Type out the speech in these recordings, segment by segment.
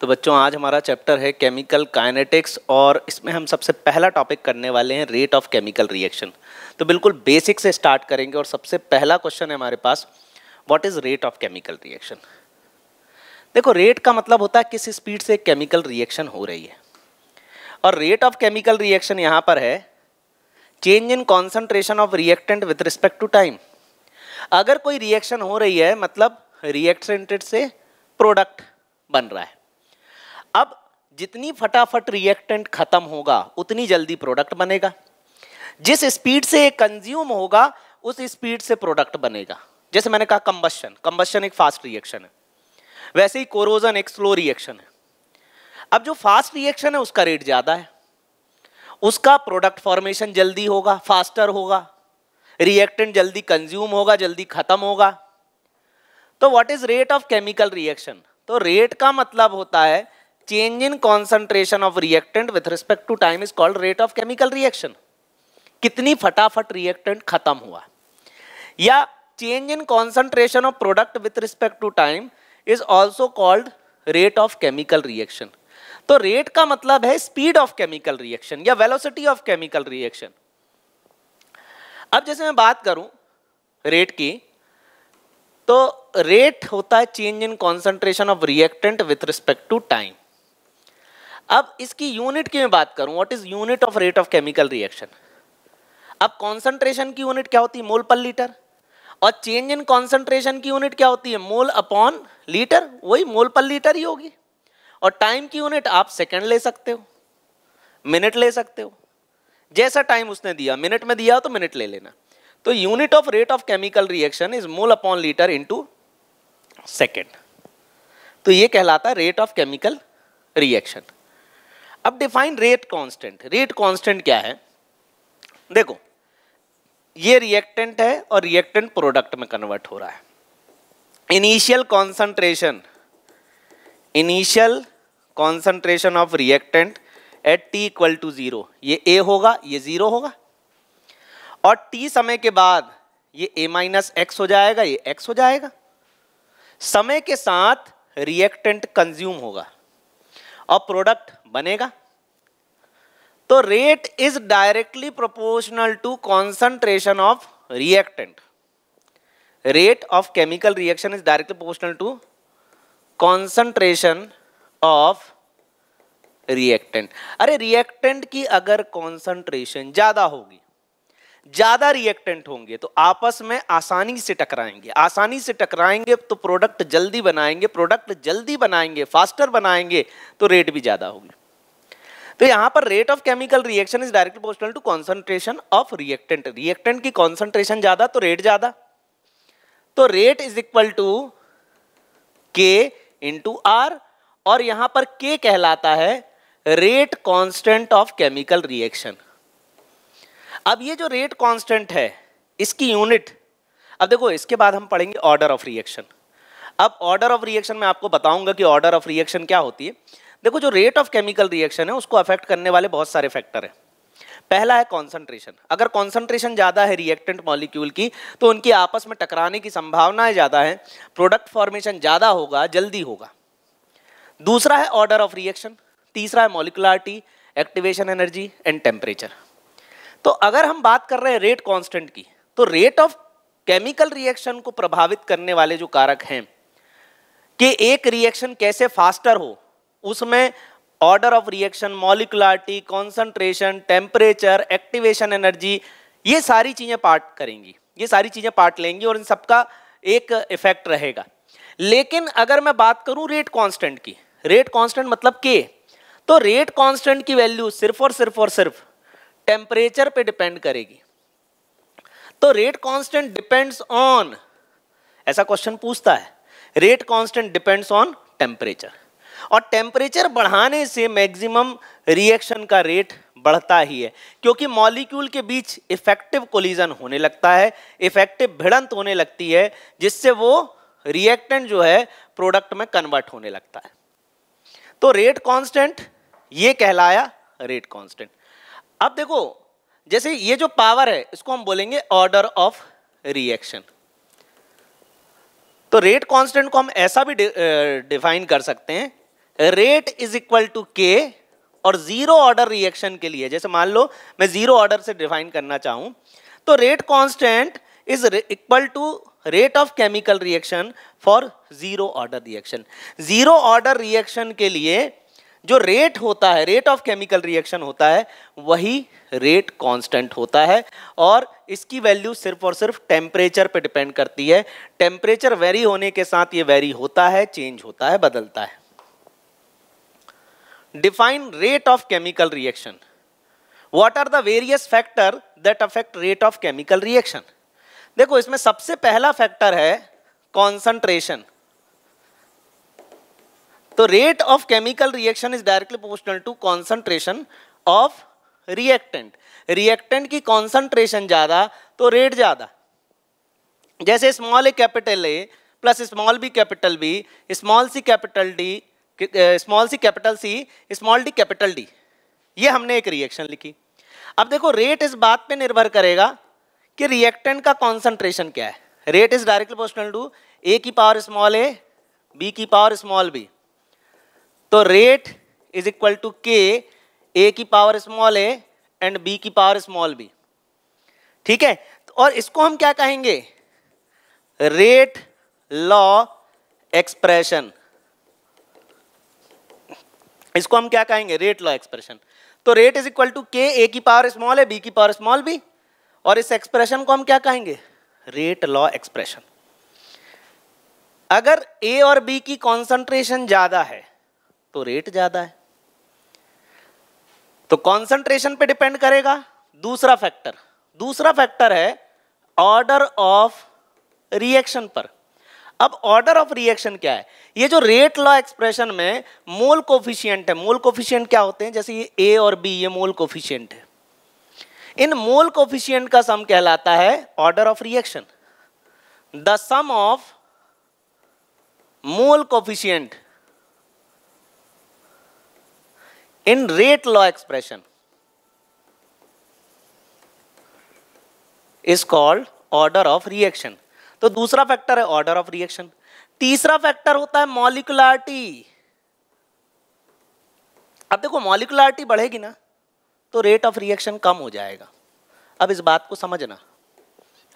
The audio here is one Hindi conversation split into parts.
तो बच्चों, आज हमारा चैप्टर है केमिकल काइनेटिक्स और इसमें हम सबसे पहला टॉपिक करने वाले हैं रेट ऑफ़ केमिकल रिएक्शन तो बिल्कुल बेसिक से स्टार्ट करेंगे और सबसे पहला क्वेश्चन है हमारे पास what is rate of chemical reaction देखो रेट का मतलब होता है किस स्पीड से केमिकल रिएक्शन हो रही है। और रेट ऑफ़ केमिकल रिएक्शन यहाँ पर है change in concentration of reactant with respect to time अगर कोई रिएक्शन हो रही है मतलब रिएक्टेंटेड से प्रोडक्ट बन रहा है। अब जितनी फटाफट रिएक्टेंट खत्म होगा, उतनी जल्दी प्रोडक्ट बनेगा। जिस स्पीड से कंज्यूम होगा, उस स्पीड से प्रोडक्ट बनेगा। जैसे मैंने कहा कंबशन कंबशन एक फास्ट रिएक्शन है। वैसे ही कोरोजन एक स्लो रिएक्शन है। अब जो फास्ट रिएक्शन है, उसका रेट ज़्यादा है। उसका प्रोडक्ट फॉर्मेशन जल्दी होगा फास्टर होगा। रिएक्टेंट जल्दी कंज्यूम होगा, जल्दी खत्म होगा। तो what is rate of chemical reaction तो रेट का मतलब होता है change in concentration of reactant with respect to time is called rate of chemical reaction कितनी फटाफट रिएक्टेंट खत्म हुआ? या change in concentration of product with respect to time is also called rate of chemical reaction तो रेट का मतलब है स्पीड ऑफ़ केमिकल रिएक्शन या वेलोसिटी ऑफ़ केमिकल रिएक्शन अब जैसे मैं बात करूँ रेट की तो रेट होता है change in concentration of reactant with respect to time अब इसकी यूनिट की मैं बात करूँ what is unit of rate of chemical reaction अब कॉन्सेंट्रेशन की यूनिट क्या होती है? मोल पर लीटर और चेंज इन कॉन्सेंट्रेशन की यूनिट क्या होती है? मोल अपॉन लीटर वही मोल पर लीटर ही होगी। और टाइम की यूनिट आप सेकंड ले सकते हो मिनट ले सकते हो। जैसा टाइम उसने दिया मिनट में दिया तो मिनट ले लेना। तो unit of rate of chemical reaction is mole upon litre into second तो ये कहलाता है रेट ऑफ़ केमिकल रिएक्शन अब define rate constant rate constant क्या है? देखो, ये रिएक्टेंट है और रिएक्टेंट प्रोडक्ट में कन्वर्ट हो रहा है। Initial concentration initial concentration of reactant at t equal to zero ये ए होगा, ये ज़ीरो होगा। और टी समय के बाद ये ए माइनस एक्स हो जाएगा, ये एक्स हो जाएगा। समय के साथ रिएक्टेंट कंज्यूम होगा। और प्रोडक्ट बनेगा। तो rate is directly proportional to concentration of reactant rate of chemical reaction is directly proportional to concentration of reactant अरे रिएक्टेंट की अगर कॉन्सेंट्रेशन ज़्यादा होगी ज़्यादा रिएक्टेंट होंगे तो आपस में आसानी से टकराएँगे। आसानी से टकराएँगे तो प्रोडक्ट जल्दी बनाएँगे प्रोडक्ट जल्दी बनाएँगे फास्टर बनाएँगे तो रेट भी ज़्यादा होगी। तो यहाँ पर rate of chemical reaction is directly proportional to concentration of reactant reactant की कॉन्सेंट्रेशन ज़्यादा तो रेट ज़्यादा। तो rate is equal to k into r और यहाँ पर के कहलाता है rate constant of chemical reaction अब ये जो रेट कांस्टेंट है, इसकी यूनिट अब देखो, इसके बाद हम पढ़ेंगे ऑर्डर ऑफ़ रिएक्शन अब ऑर्डर ऑफ़ रिएक्शन में आपको बताऊँगा कि ऑर्डर ऑफ़ रिएक्शन क्या होती है. देखो, जो रेट ऑफ़ केमिकल रिएक्शन है, उसको अफेक्ट करने वाले बहुत सारे फैक्टर हैं. पहला है कॉन्सेंट्रेशन अगर कॉन्सेंट्रेशन ज़्यादा है रिएक्टेंट मॉलिक्यूल की तो उनकी आपस में टकराने की संभावनाएँ ज़्यादा है प्रोडक्ट फॉर्मेशन ज़्यादा होगा, जल्दी होगा. दूसरा है ऑर्डर ऑफ़ रिएक्शन तीसरा है molecularity activation energy and temperature तो अगर हम बात कर रहे हैं रेट कांस्टेंट की तो रेट ऑफ़ केमिकल रिएक्शन को प्रभावित करने वाले जो कारक हैं, कि एक रिएक्शन कैसे फास्टर हो, उसमें order of reaction molecularity concentration temperature activation energy ये सारी चीज़ें पार्ट करेंगी। ये सारी चीज़ें पार्ट लेंगी और इन सबका एक इफ़ेक्ट रहेगा। लेकिन अगर मैं बात करूँ रेट कांस्टेंट की रेट कांस्टेंट मतलब के तो रेट कांस्टेंट की वैल्यू सिर्फ़ और सिर्फ़ और सिर्फ़ टेम्परेचर पे डिपेंड करेगी। तो रेट कांस्टेंट डिपेंड्स ऑन ऐसा क्वेश्चन पूछता है rate constant depends on temperature और टेम्परेचर बढ़ाने से मैक्सिमम रिएक्शन का रेट बढ़ता ही है, क्योंकि मॉलिक्यूल के बीच इफ़ेक्टिव कोलिजन होने लगता है इफ़ेक्टिव भिड़ंत होने लगती है, जिससे वो रिएक्टेंट जो है प्रोडक्ट में कन्वर्ट होने लगता है। तो रेट कांस्टेंट ये कहलाया रेट कांस्टेंट अब देखो, जैसे ये जो पावर है, इसको हम बोलेंगे ऑर्डर ऑफ़ रिएक्शन तो रेट कांस्टेंट को हम ऐसा भी डिफाइन कर सकते हैं. रेट इज़ इक्वल टू के और ज़ीरो ऑर्डर रिएक्शन के लिए, जैसे मान लो, मैं ज़ीरो ऑर्डर से डिफाइन करना चाहूँ तो rate constant is equal to rate of chemical reaction for zero order reaction zero order reaction के लिए जो रेट होता है रेट ऑफ़ केमिकल रिएक्शन होता है, वही रेट कांस्टेंट होता है और इसकी वैल्यू सिर्फ़ और सिर्फ़ टेम्परेचर पे डिपेंड करती है। टेम्परेचर वेरी होने के साथ ये वेरी होता है चेंज होता है, बदलता है। Define rate of chemical reaction what are the various factor that affect rate of chemical reaction देखो, इसमें सबसे पहला फैक्टर है कॉन्सेंट्रेशन तो rate of chemical reaction is directly proportional to concentration of reactant reactant की कॉन्सेंट्रेशन ज़्यादा तो रेट ज़्यादा। जैसे small a capital A plus small b capital B small c capital D small c capital C small d capital D ये हमने एक रिएक्शन लिखी। अब देखो रेट इस बात पे निर्भर करेगा कि रिएक्टेंट का कॉन्सेंट्रेशन क्या है। Rate is directly proportional to A की पावर स्मॉल ए बी की पावर स्मॉल बी तो rate is equal to k A की power small a and B की पावर स्मॉल बी ठीक है? और इसको हम क्या कहेंगे? रेट लॉ एक्सप्रेशन इसको हम क्या कहेंगे? रेट लॉ एक्सप्रेशन तो rate is equal to k A की पावर स्मॉल है बी की पावर स्मॉल बी और इस एक्सप्रेशन को हम क्या कहेंगे? रेट लॉ एक्सप्रेशन अगर ए और बी की कॉन्सेंट्रेशन ज़्यादा है तो रेट ज़्यादा है। तो कॉन्सेंट्रेशन पे डिपेंड करेगा दूसरा फैक्टर दूसरा फैक्टर है ऑर्डर ऑफ़ रिएक्शन पर। अब ऑर्डर ऑफ़ रिएक्शन क्या है? ये जो रेट लॉ एक्सप्रेशन में मोल कोफिशियंट है मोल कोफिशियंट क्या होते हैं? जैसे ये ए और बी ये मोल कोफिशियंट है। इन मोल कोफिशियंट का सम कहलाता है order of reaction the sum of mole coefficient in rate law expression is called order of reaction तो दूसरा फैक्टर है ऑर्डर ऑफ़ रिएक्शन तीसरा फैक्टर होता है मॉलिकुलरिटी अब देखो मॉलिकुलरिटी बढ़ेगी ना तो रेट ऑफ़ रिएक्शन कम हो जाएगा. अब इस बात को समझना.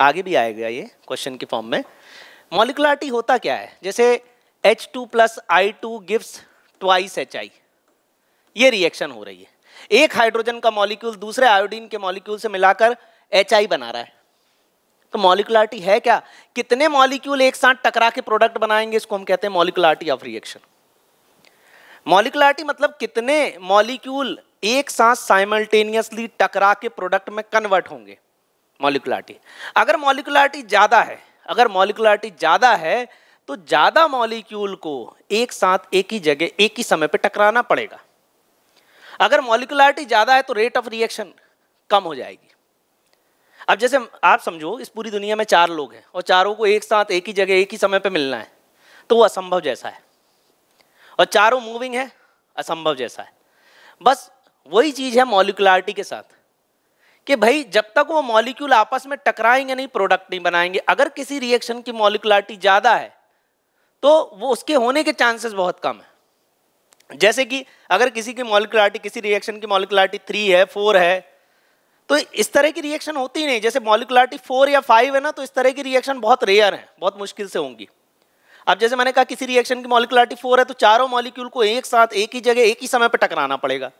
आगे भी आएगा ये क्वेश्चन के फॉर्म में. मॉलिकुलरिटी होता क्या है? जैसे H two plus I two gives twice H I ये रिएक्शन हो रही है। एक हाइड्रोजन का मॉलिक्यूल दूसरे आयोडीन के मॉलिक्यूल से मिलाकर एच आई बना रहा है। तो मॉलिकुलरिटी है क्या? कितने मॉलिक्यूल एक साथ टकरा के प्रोडक्ट बनाएँगे, इसको हम कहते हैं मॉलिकुलरिटी ऑफ़ रिएक्शन मॉलिकुलरिटी मतलब कितने मॉलिक्यूल एक साथ साइमल्टेनियसली टकरा के प्रोडक्ट में कन्वर्ट होंगे। मॉलिकुलरिटी अगर मॉलिकुलरिटी ज़्यादा है, अगर मॉलिकुलरिटी ज़्यादा है तो ज़्यादा मॉलिक्यूल को एक साथ एक ही जगह, एक ही समय पर टकराना पड़ेगा। अगर मॉलिकुलरिटी ज़्यादा है तो रेट ऑफ़ रिएक्शन कम हो जाएगी। अब जैसे आप समझो, इस पूरी दुनिया में चार लोग हैं और चारों को एक साथ, एक ही जगह, एक ही समय पर मिलना है तो वो असंभव जैसा है। और चारों मूविंग है, असंभव जैसा है। बस वही चीज़ है मॉलिकुलरिटी के साथ, कि भाई जब तक वो मॉलिक्यूल आपस में टकराएँगे नहीं प्रोडक्ट नहीं बनाएँगे, अगर किसी रिएक्शन की मॉलिकुलरिटी ज़्यादा है तो वो उसके होने के चांसेस बहुत कम है। जैसे कि अगर किसी की मॉलिकुलरिटी किसी रिएक्शन की मॉलिकुलरिटी थ्री है फोर है तो इस तरह की रिएक्शन होती नहीं। जैसे मॉलिकुलरिटी फोर या फाइव है ना तो इस तरह की रिएक्शन बहुत रेयर है, बहुत मुश्किल से होंगी। अब जैसे मैंने कहा, किसी रिएक्शन की मॉलिकुलरिटी फोर है तो चारों मॉलिक्यूल को एक साथ, एक ही जगह, एक ही समय पर टकराना पड़ेगा।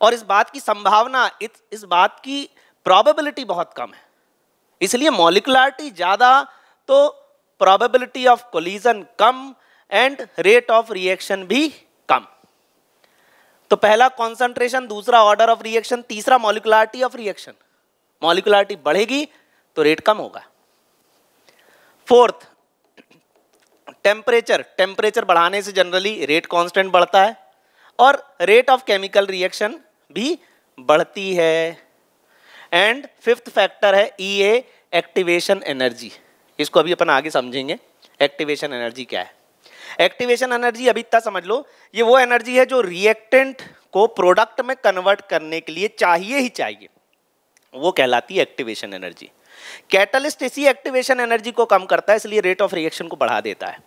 और इस बात की संभावना, इस बात की प्रोबेबिलिटी बहुत कम है। इसलिए मॉलिकुलरिटी ज़्यादा तो प्रोबेबिलिटी ऑफ़ कोलिजन कम एंड रेट ऑफ़ रिएक्शन भी कम। तो पहला कॉन्सेंट्रेशन दूसरा ऑर्डर ऑफ़ रिएक्शन तीसरा मॉलिकुलरिटी ऑफ़ रिएक्शन मॉलिकुलरिटी बढ़ेगी तो रेट कम होगा। फोर्थ टेम्परेचर टेम्परेचर बढ़ाने से जनरली रेट कांस्टेंट बढ़ता है और रेट ऑफ़ केमिकल रिएक्शन भी बढ़ती है। एंड फिफ्थ फैक्टर है ई ए एक्टिवेशन एनर्जी इसको अभी अपन आगे समझेंगे एक्टिवेशन एनर्जी क्या है। एक्टिवेशन एनर्जी अभी इतना समझ लो, ये वो एनर्जी है जो रिएक्टेंट को प्रोडक्ट में कन्वर्ट करने के लिए चाहिए ही चाहिए। वो कहलाती है एक्टिवेशन एनर्जी कैटलिस्ट इसी एक्टिवेशन एनर्जी को कम करता है, इसलिए रेट ऑफ़ रिएक्शन को बढ़ा देता है।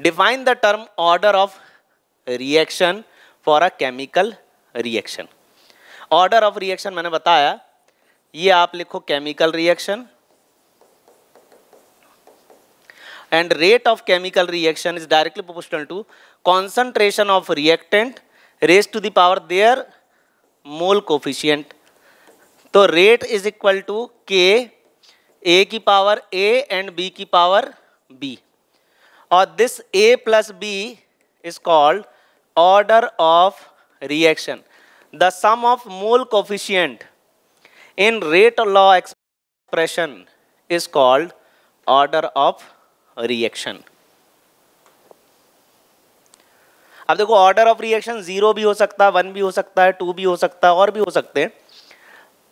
Define the term order of reaction for a chemical reaction order of reaction मैंने बताया, ये आप लिखो chemical reaction and rate of chemical reaction is directly proportional to concentration of reactant raised to the power their mole coefficient तो rate is equal to K A की पावर ए एंड बी की पावर बी और this A plus B is called order of reaction the sum of mole coefficient in rate law expression is called order of Reaction अब देखो ऑर्डर ऑफ़ रिएक्शन ज़ीरो भी हो सकता है वन भी हो सकता है टू भी हो सकता है, और भी हो सकते हैं।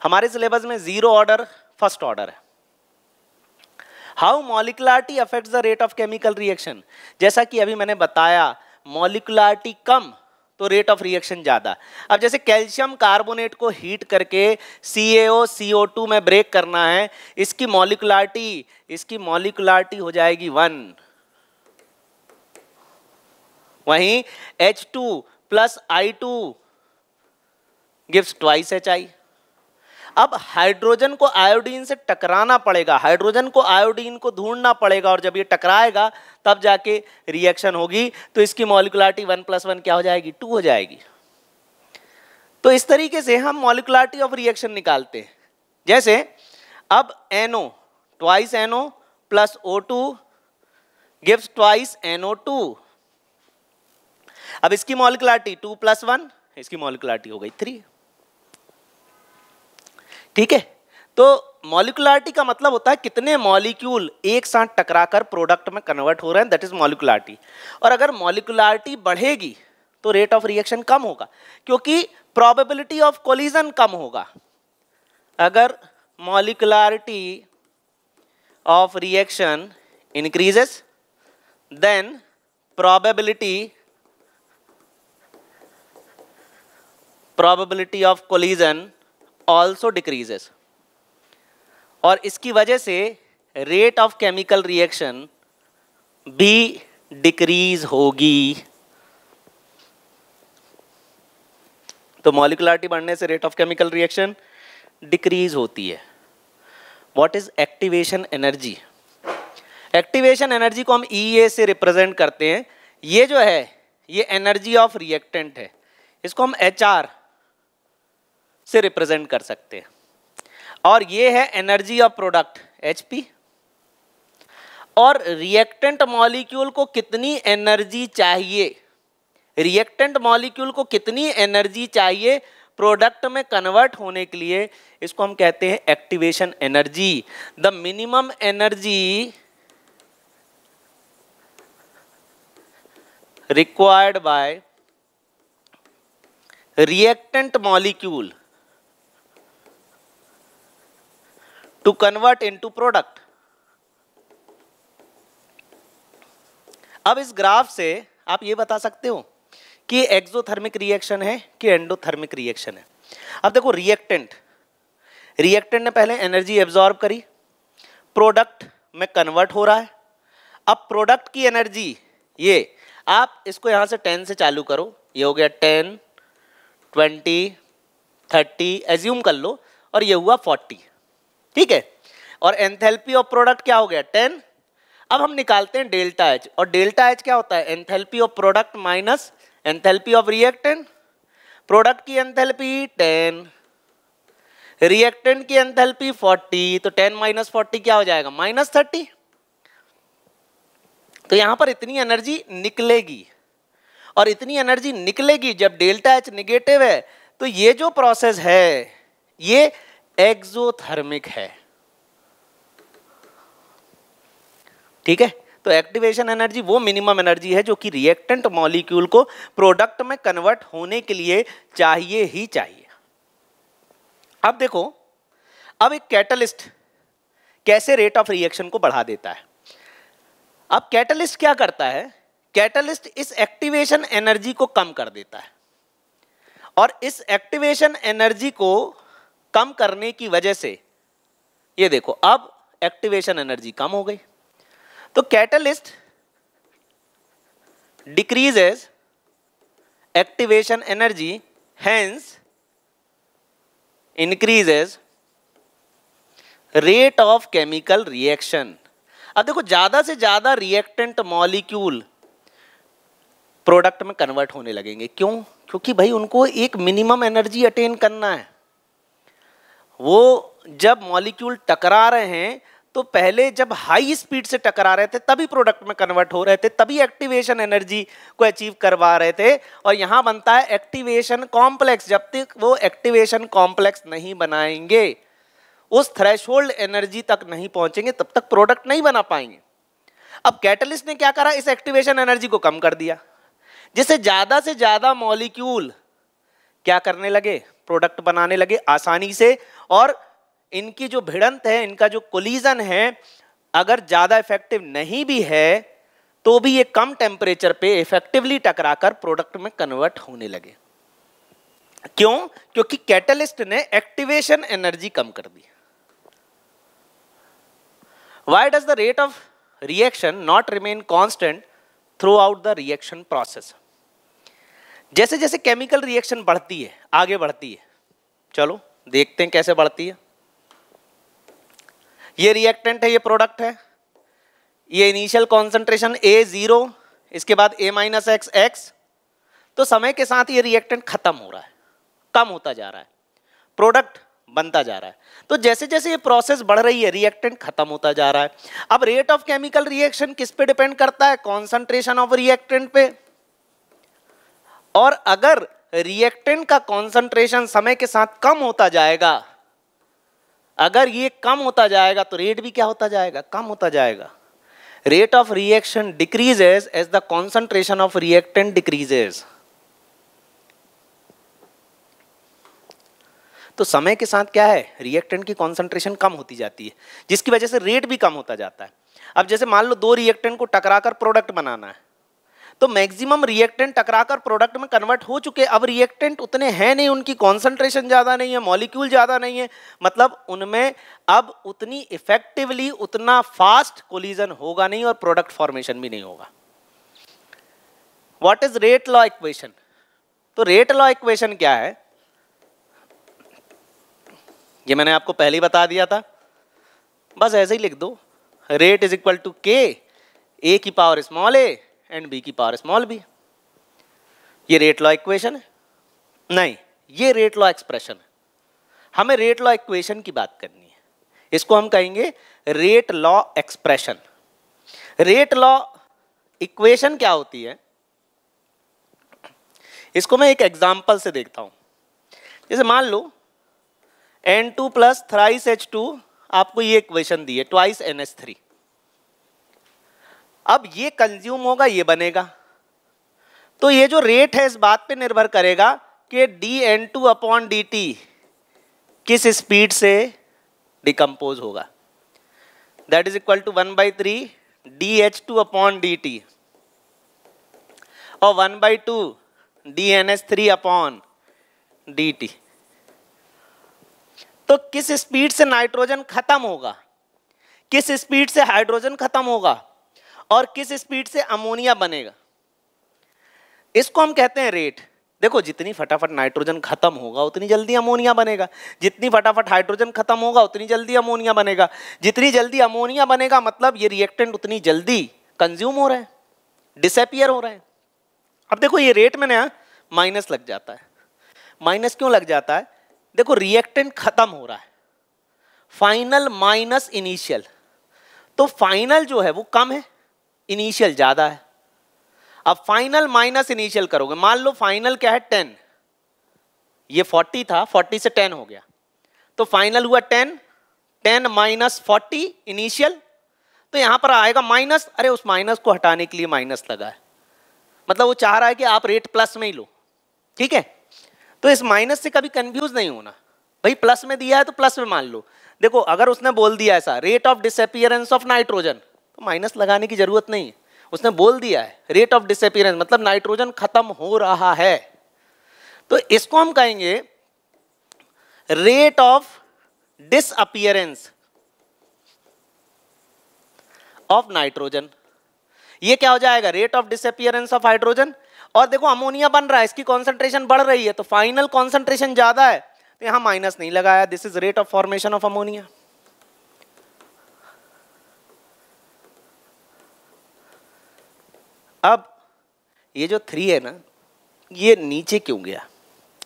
हमारे सिलेबस में ज़ीरो ऑर्डर फ़र्स्ट ऑर्डर है। How molecularity affect the rate of chemical reaction जैसा कि अभी मैंने बताया मॉलिकुलरिटी कम तो रेट ऑफ़ रिएक्शन ज़्यादा। अब जैसे कैल्शियम कार्बोनेट को हीट करके सी ए में ब्रेक करना है, इसकी मॉलिकुलरिटी इसकी मॉलिकुलरिटी हो जाएगी वन वहीं H2 two plus I two gives twice H I अब हाइड्रोजन को आयोडीन से टकराना पड़ेगा हाइड्रोजन को आयोडीन को ढूंढना पड़ेगा और जब ये टकराएगा, तब जाके रिएक्शन होगी। तो इसकी मॉलिकुलरिटी वन प्लस वन क्या हो जाएगी? टू हो जाएगी। तो इस तरीके से हम मॉलिकुलरिटी ऑफ़ रिएक्शन निकालते हैं। जैसे अब N O twice N O plus O two gives twice N O two अब इसकी मॉलिकुलरिटी टू प्लस वन इसकी मॉलिकुलरिटी हो गई थ्री ठीक है? तो मॉलिकुलरिटी का मतलब होता है कितने मॉलिक्यूल एक साथ टकराकर प्रोडक्ट में कन्वर्ट हो रहे हैं दैट इज़ मॉलिकुलरिटी और अगर मॉलिकुलरिटी बढ़ेगी तो रेट ऑफ़ रिएक्शन कम होगा, क्योंकि प्रोबेबिलिटी ऑफ़ कोलिजन कम होगा। अगर molecularity of reaction increases then probability probability of collision also decreases और इसकी वजह से रेट ऑफ़ केमिकल रिएक्शन भी डिक्रीज होगी। तो मॉलिकुलरिटी बढ़ने से rate of chemical reaction decrease होती है। What is activation energy activation energy को हम ई e से रिप्रेजेंट करते हैं। ये जो है, ये एनर्जी ऑफ़ रिएक्टेंट है। इसको हम एच आर से रिप्रेजेंट कर सकते हैं। और ये है एनर्जी ऑफ़ प्रोडक्ट एचपी और रिएक्टेंट मॉलिक्यूल को कितनी एनर्जी चाहिए? रिएक्टेंट मॉलिक्यूल को कितनी एनर्जी चाहिए प्रोडक्ट में कन्वर्ट होने के लिए? इसको हम कहते हैं activation energy the minimum energy required by reactant molecule to convert into product. अब इस ग्राफ से आप ये बता सकते हो कि एक्सोथर्मिक रिएक्शन है कि एंडोथर्मिक रिएक्शन है। अब देखो रिएक्टेंट रिएक्टेंट ने पहले एनर्जी एब्जॉर्ब करी। प्रोडक्ट में कन्वर्ट हो रहा है। अब प्रोडक्ट की एनर्जी ये, आप इसको यहाँ से टेन से चालू करो। ये हो गया टेन ट्वेंटी थर्टी एज्यूम कर लो और ये हुआ फोर्टी ठीक है? और एंथैल्पी ऑफ़ प्रोडक्ट क्या हो गया? टेन अब हम निकालते हैं डेल्टा एच और डेल्टा एच क्या होता है? Enthalpy of product minus enthalpy of reactant product की एंथैल्पी टेन रिएक्टेंट की एंथैल्पी फोर्टी तो टेन माइनस फोर्टी क्या हो जाएगा? माइनस थर्टी तो यहाँ पर इतनी एनर्जी निकलेगी। और इतनी एनर्जी निकलेगी जब डेल्टा एच निगेटिव है तो ये जो प्रोसेस है, ये एक्सोथर्मिक है। ठीक है? तो एक्टिवेशन एनर्जी वो मिनिमम एनर्जी है जो कि रिएक्टेंट मॉलिक्यूल को प्रोडक्ट में कन्वर्ट होने के लिए चाहिए ही चाहिए। अब देखो, अब एक कैटलिस्ट कैसे रेट ऑफ़ रिएक्शन को बढ़ा देता है? अब कैटलिस्ट क्या करता है? कैटलिस्ट इस एक्टिवेशन एनर्जी को कम कर देता है। और इस एक्टिवेशन एनर्जी को कम करने की वजह से, ये देखो, अब एक्टिवेशन एनर्जी कम हो गई। तो catalyst decreases activation energy, hence increases rate of chemical reaction अब देखो, ज़्यादा से ज़्यादा रिएक्टेंट मॉलिक्यूल प्रोडक्ट में कन्वर्ट होने लगेंगे। क्यों? क्योंकि भाई उनको एक मिनिमम एनर्जी अटेन करना है। वो जब मॉलिक्यूल टकरा रहे हैं तो पहले जब हाई स्पीड से टकरा रहे थे, तभी प्रोडक्ट में कन्वर्ट हो रहे थे, तभी एक्टिवेशन एनर्जी को अचीव करवा रहे थे। और यहाँ बनता है एक्टिवेशन कॉम्प्लेक्स जब तक वो एक्टिवेशन कॉम्प्लेक्स नहीं बनाएँगे, उस थ्रेशोल्ड एनर्जी तक नहीं पहुँचेंगे, तब तक प्रोडक्ट नहीं बना पाएँगे। अब कैटलिस्ट ने क्या करा? इस एक्टिवेशन एनर्जी को कम कर दिया। जिससे ज़्यादा से ज़्यादा मॉलिक्यूल क्या करने लगे? प्रोडक्ट बनाने लगे आसानी से। और इनकी जो भिड़ंत है, इनका जो कोलिजन है, अगर ज़्यादा इफ़ेक्टिव नहीं भी है तो भी ये कम टेम्परेचर पे इफेक्टिवली टकराकर प्रोडक्ट में कन्वर्ट होने लगे। क्यों? क्योंकि कैटलिस्ट ने एक्टिवेशन एनर्जी कम कर दी। Why does the rate of reaction not remain constant throughout the reaction process जैसे जैसे केमिकल रिएक्शन बढ़ती है, आगे बढ़ती है। चलो, देखते हैं कैसे बढ़ती है। ये रिएक्टेंट है, ये प्रोडक्ट है। ये इनिशियल कॉन्सेंट्रेशन ए ज़ीरो इसके बाद ए माइनस एक्स एक्स तो समय के साथ ये रिएक्टेंट खत्म हो रहा है, कम होता जा रहा है। प्रोडक्ट बनता जा रहा है। तो जैसे जैसे ये प्रोसेस बढ़ रही है रिएक्टेंट खत्म होता जा रहा है। अब रेट ऑफ़ केमिकल रिएक्शन किस पे डिपेंड करता है? कॉन्सेंट्रेशन ऑफ़ रिएक्टेंट पे। और अगर रिएक्टेंट का कॉन्सेंट्रेशन समय के साथ कम होता जाएगा, अगर ये कम होता जाएगा तो रेट भी क्या होता जाएगा? कम होता जाएगा। Rate of reaction decreases as the concentration of reactant decreases तो समय के साथ क्या है? रिएक्टेंट की कॉन्सेंट्रेशन कम होती जाती है, जिसकी वजह से रेट भी कम होता जाता है। अब जैसे मान लो दो रिएक्टेंट को टकराकर प्रोडक्ट बनाना है तो मैक्सिमम रिएक्टेंट टकराकर प्रोडक्ट में कन्वर्ट हो चुके। अब रिएक्टेंट उतने हैं नहीं, उनकी कॉन्सेंट्रेशन ज़्यादा नहीं है मॉलिक्यूल ज़्यादा नहीं है। मतलब उनमें अब उतनी इफेक्टिवली उतना फास्ट कोलिजन होगा नहीं और प्रोडक्ट फॉर्मेशन भी नहीं होगा। What is rate law equation तो रेट लॉ इक्वेशन क्या है? ये मैंने आपको पहले ही बता दिया था। बस ऐसे ही लिख दो। रेट इज़ इक्वल टू के ए की power small a and B की पावर स्मॉल बी। ये रेट लॉ इक्वेशन है। नहीं, ये रेट लॉ एक्सप्रेशन है। हमें रेट लॉ इक्वेशन की बात करनी है। इसको हम कहेंगे rate law expression rate law equation क्या होती है? इसको मैं एक एग्ज़ाम्पल से देखता हूँ। जैसे मान लो N two plus thrice H two आपको ये इक्वेशन दी है ट्वाइस एन एस थ्री अब ये कंज्यूम होगा, ये बनेगा। तो ये जो रेट है, इस बात पे निर्भर करेगा कि D N two upon D T किस स्पीड से डिकम्पोज होगा। That is equal to one by three D H two upon D T और one by two D N S three upon D T तो किस स्पीड से नाइट्रोजन खत्म होगा? किस स्पीड से हाइड्रोजन खत्म होगा? और किस स्पीड से अमोनिया बनेगा? इसको हम कहते हैं रेट देखो, जितनी फटाफट नाइट्रोजन खत्म होगा, उतनी जल्दी अमोनिया बनेगा. जितनी फटाफट हाइड्रोजन खत्म होगा, उतनी जल्दी अमोनिया बनेगा. जितनी जल्दी अमोनिया बनेगा मतलब ये रिएक्टेंट उतनी जल्दी कंज्यूम हो रहे हैं डिसअपियर हो रहे हैं. अब देखो, ये रेट में ना माइनस लग जाता है. माइनस क्यों लग जाता है? देखो रिएक्टेंट खत्म हो रहा है. फाइनल माइनस इनिशियल तो फाइनल जो है, वो कम है. इनिशियल ज़्यादा है। अब फाइनल माइनस इनिशियल करोगे। मान लो फाइनल क्या है? टेन ये फोर्टी था फोर्टी से टेन हो गया। तो फाइनल हुआ ten ten minus forty initial तो यहाँ पर आएगा माइनस अरे उस माइनस को हटाने के लिए माइनस लगा है। मतलब वो चाह रहा है कि आप रेट प्लस में ही लो। ठीक है? तो इस माइनस से कभी कंफ्यूज नहीं होना। भाई प्लस में दिया है तो प्लस में मान लो। देखो, अगर उसने बोल दिया ऐसा rate of disappearance of nitrogen तो माइनस लगाने की ज़रूरत नहीं। उसने बोल दिया है रेट ऑफ़ डिसअपियरेंस मतलब नाइट्रोजन खत्म हो रहा है। तो इसको हम कहेंगे rate of disappearance of nitrogen ये क्या हो जाएगा? Rate of disappearance of hydrogen और देखो अमोनिया बन रहा है, इसकी कॉन्सेंट्रेशन बढ़ रही है तो फाइनल कॉन्सेंट्रेशन ज़्यादा है तो यहाँ माइनस नहीं लगाया। This is rate of formation of ammonia अब ये जो थ्री है ना, ये नीचे क्यों गया?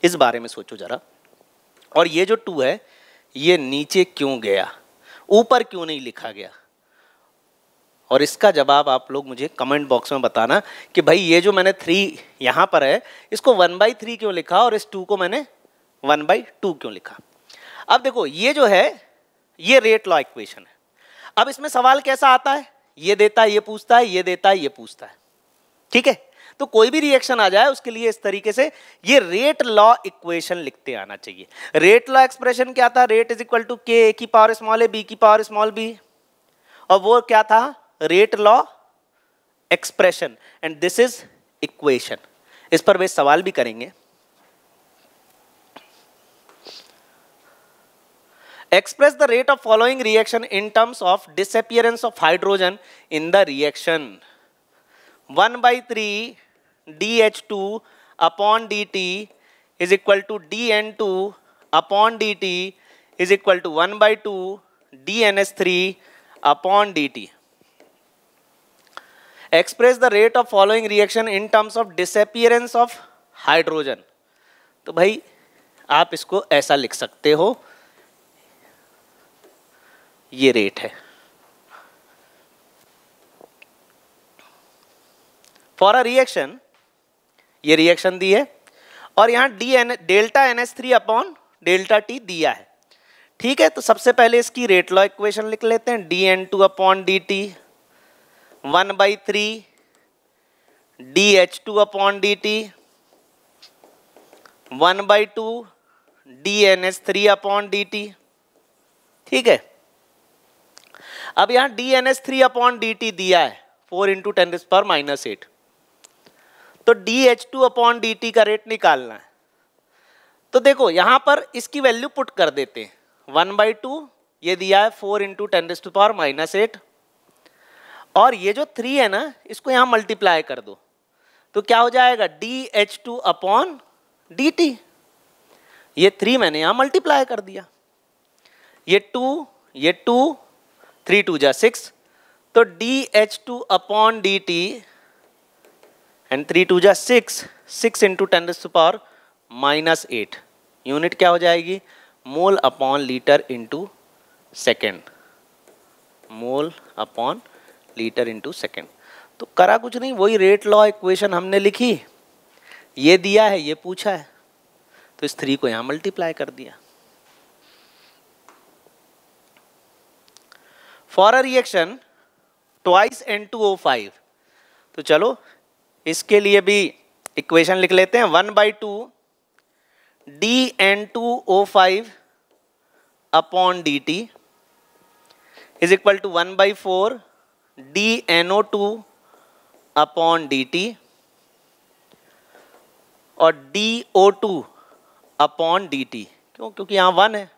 इस बारे में सोचो जरा। और ये जो टू है, ये नीचे क्यों गया? ऊपर क्यों नहीं लिखा गया? और इसका जवाब आप लोग मुझे कमेंट बॉक्स में बताना कि भाई ये जो मैंने थ्री यहाँ पर है, इसको वन बाई थ्री क्यों लिखा और इस टू को मैंने वन बाई टू क्यों लिखा? अब देखो, ये जो है, ये रेट लॉ इक्वेशन है। अब इसमें सवाल कैसा आता है? ये देता है, ये पूछता है, ये देता है, ये पूछता है। ठीक है? तो कोई भी रिएक्शन आ जाए, उसके लिए इस तरीके से ये रेट लॉ इक्वेशन लिखते आना चाहिए। रेट लॉ एक्सप्रेशन क्या था? Rate is equal to K की पावर स्मॉल ए बी की पावर स्मॉल बी और वो क्या था? Rate law expression and this is equation इस पर वे सवाल भी करेंगे। Express the rate of following reaction in terms of disappearance of hydrogen in the following one by three D H two upon D T is equal to D N two upon D T is equal to one by two D N S three upon D T express the rate of following reaction in terms of disappearance of hydrogen तो भाई, आप इसको ऐसा लिख सकते हो। ये रेट है। फॉर अ रिएक्शन, ये रिएक्शन दी है, और यहाँ D N delta N S three upon delta T दिया है। ठीक है तो सबसे पहले इसकी रेट लॉ इक्वेशन लिख लेते हैं D N two upon D T one by three D H two upon D T one by two D N S three upon D T ठीक है, अब यहाँ D N S three upon D T दिया है, फोर इंटू टेन पर माइनस एट तो D H two upon D T का रेट निकालना है। तो देखो, यहाँ पर इसकी वैल्यू पुट कर देते हैं। वन बाई टू ये दिया है four into ten to power minus eight और ये जो थ्री है ना, इसको यहाँ मल्टीप्लाई कर दो। तो क्या हो जाएगा? D H two upon D T ये थ्री मैंने यहाँ मल्टीप्लाई कर दिया। ये टू ये टू थ्री टू जा सिक्स तो D H two upon D T and three two जा six six into ten to power minus eight unit क्या हो जाएगी? Mole upon litre into second mole upon litre into second तो करा कुछ नहीं, वही रेट लॉ इक्वेशन हमने लिखी। ये दिया है, ये पूछा है। तो इस थ्री को यहाँ मल्टीप्लाई कर दिया। For a reaction twice N two O five तो चलो इसके लिए भी इक्वेशन लिख लेते हैं. One by two D N two O five upon D T is equal to one by four D N O two upon D T और D O two upon D T क्यों? क्योंकि यहाँ वन है.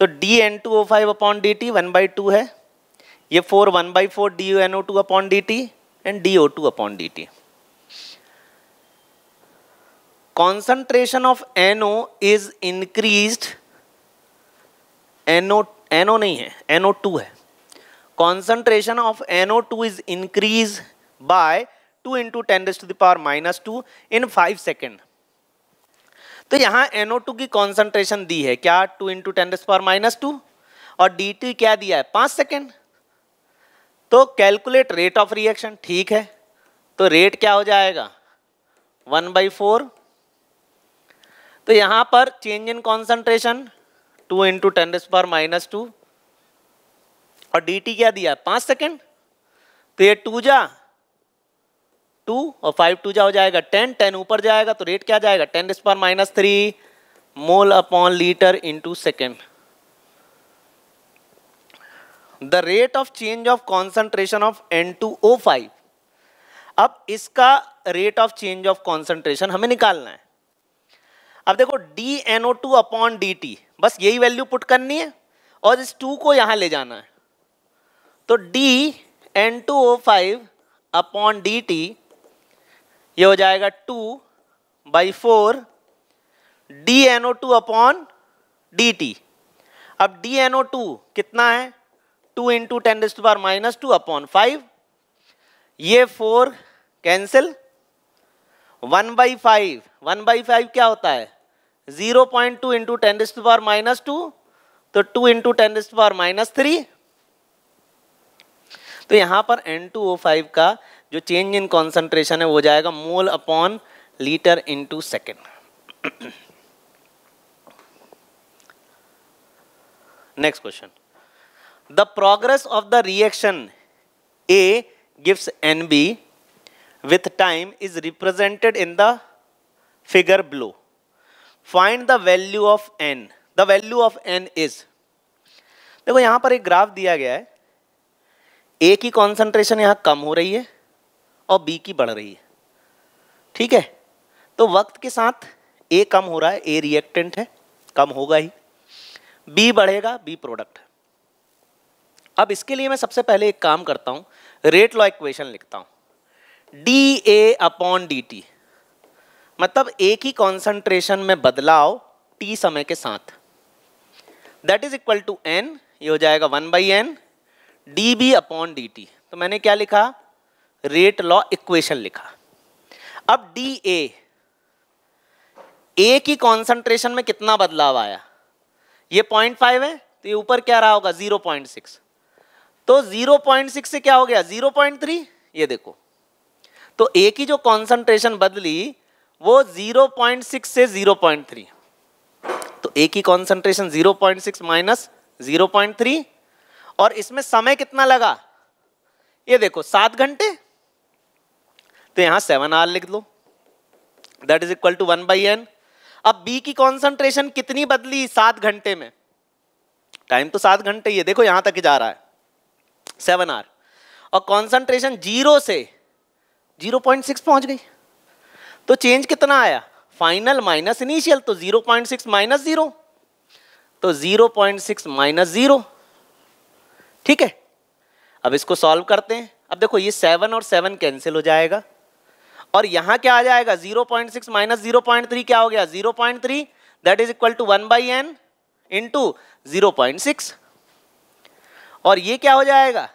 तो D N two O five upon D T one by two है. ये four one by four D N O two upon D T and D O two upon D T concentration of NO is increase NO NO नहीं है एनओ टू है. Concentration of NO two is increase by two into ten to the power minus two in five second तो यहाँ NO2 की कॉन्सेंट्रेशन दी है क्या? टू इंटू टेन पर माइनस टू और डी टी क्या दिया है? पाँच सेकेंड तो कैलकुलेट रेट ऑफ़ रिएक्शन ठीक है तो रेट क्या हो जाएगा? One by four. तो यहाँ पर change in concentration two into ten पर माइनस टू और डी टी क्या दिया? पाँच सेकेंड तो ये टू जा टू और फाइव टू जा हो जाएगा। टेन टेन ऊपर जाएगा तो रेट क्या जाएगा? टेन डिस पर minus three mole upon litre into second the rate of change of concentration of N two O five अब इसका rate of change of concentration हमें निकालना है। अब देखो D N O two upon D T बस यही वैल्यू पुट करनी है और इस टू को यहाँ ले जाना है। तो D N two O five upon D T ये हो जाएगा two by four D N O two upon D T अब डी एन ओ टू कितना है? Two into ten डिस्ट power minus two upon five ये four cancel one by five one by five क्या होता है? Zero point two into ten डिस्ट power minus two तो टू इंटू टेन डिस्ट पावर माइनस थ्री तो यहाँ पर एन टू ओ फाइव का जो चेंज इन कॉन्सेंट्रेशन है, वो जाएगा mole upon litre into second next question the progress of the reaction A gives NB with time is represented in the figure below. Find the value of N. The value of N is. देखो यहाँ पर एक ग्राफ दिया गया है ए की कॉन्सेंट्रेशन यहाँ कम हो रही है और बी की बढ़ रही है ठीक है तो वक्त के साथ ए कम हो रहा है ए रिएक्टेंट है कम होगा ही बी बढ़ेगा बी प्रोडक्ट है अब इसके लिए मैं सबसे पहले एक काम करता हूँ रेट लॉ इक्वेशन लिखता हूँ। D A upon D T मतलब एक ही कॉन्सेंट्रेशन में बदलाव टी समय के साथ। That is equal to N ये हो जाएगा one by N D B upon D T तो मैंने क्या लिखा? रेट लॉ इक्वेशन लिखा। अब डी ए ए की कॉन्सेंट्रेशन में कितना बदलाव आया? ये पॉइंट फाइव है तो ये ऊपर क्या रहा होगा? ज़ीरो पॉइंट सिक्स तो 0.6 से क्या हो गया? 0.3 ये देखो। तो ए की जो कॉन्सेंट्रेशन बदली, वो 0.6 से 0.3 तो ए की कॉन्सेंट्रेशन 0.6 माइनस 0.3 और इसमें समय कितना लगा? ये देखो, सात घंटे। तो यहाँ सेवन आर लिख लो that is equal to one by N अब बी की कॉन्सेंट्रेशन कितनी बदली सात घंटे में? टाइम तो सात घंटे ही है। देखो यहाँ तक जा रहा है। Seven R. और कॉन्सेंट्रेशन ज़ीरो से ज़ीरो पॉइंट सिक्स पहुँच गई। तो चेंज कितना आया? फाइनल माइनस इनिशियल तो zero point six minus zero. तो zero point six minus zero. ठीक है? अब इसको सॉल्व करते हैं। अब देखो, ये सेवन और सेवन कैंसिल हो जाएगा। और यहाँ क्या आ जाएगा? Zero point six minus zero point three क्या हो गया? Zero point three that is equal to one by N into zero point six और ये क्या हो जाएगा?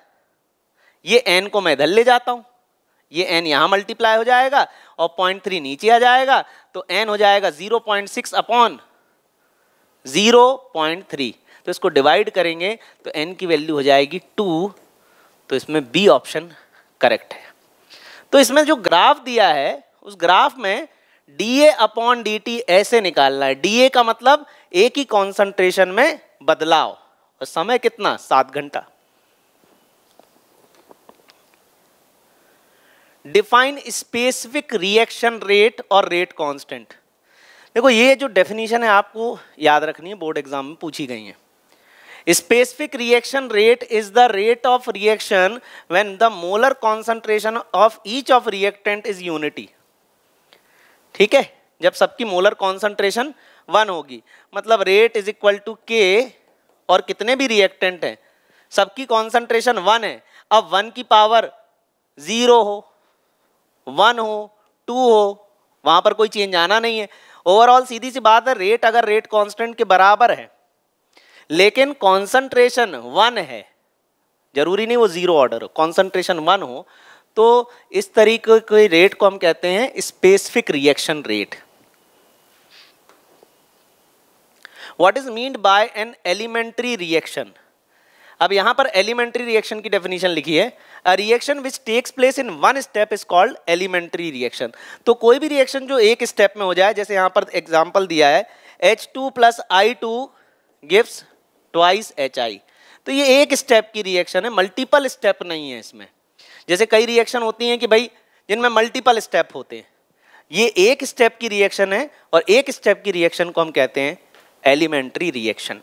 ये एन को मैं इधर ले जाता हूँ। ये एन यहाँ मल्टीप्लाई हो जाएगा और पॉइंट थ्री नीचे आ जाएगा। तो एन हो जाएगा zero point six upon zero point three तो इसको डिवाइड करेंगे तो एन की वैल्यू हो जाएगी टू तो इसमें बी ऑप्शन करेक्ट है। तो इसमें जो ग्राफ दिया है, उस ग्राफ में D A upon D T ऐसे निकालना है। डी ए का मतलब ए की कॉन्सेंट्रेशन में बदलाव। और समय कितना? सात घंटा। डिफाइन स्पेसिफिक रिएक्शन रेट और रेट कांस्टेंट देखो, ये जो डेफिनेशन है आपको याद रखनी है बोर्ड एग्ज़ाम में पूछी गई है। Specific reaction rate is the rate of reaction when the molar concentration of each of reactant is unity ठीक है? जब सबकी मोलर कॉन्सेंट्रेशन वन होगी मतलब रेट इज़ इक्वल टू के और कितने भी रिएक्टेंट हैं, सबकी कॉन्सेंट्रेशन वन है। अब वन की पावर ज़ीरो हो वन हो टू हो, वहाँ पर कोई चेंज आना नहीं है। ओवरऑल सीधी सी बात है रेट अगर रेट कांस्टेंट के बराबर है, लेकिन कॉन्सेंट्रेशन वन है, ज़रूरी नहीं वो ज़ीरो ऑर्डर हो कॉन्सेंट्रेशन वन हो तो इस तरीके के रेट को हम कहते हैं specific reaction rate what is mean by an elementary reaction अब यहाँ पर एलिमेंट्री रिएक्शन की डेफिनेशन लिखी है। A reaction which takes place in one step is called elementary reaction तो कोई भी रिएक्शन जो एक स्टेप में हो जाए, जैसे यहाँ पर एग्ज़ाम्पल दिया है H two plus I two gives twice H I तो ये एक स्टेप की रिएक्शन है मल्टीपल स्टेप नहीं है इसमें। जैसे कई रिएक्शन होती हैं कि भाई, जिनमें मल्टीपल स्टेप होते हैं। ये एक स्टेप की रिएक्शन है और एक स्टेप की रिएक्शन को हम कहते हैं एलिमेंट्री रिएक्शन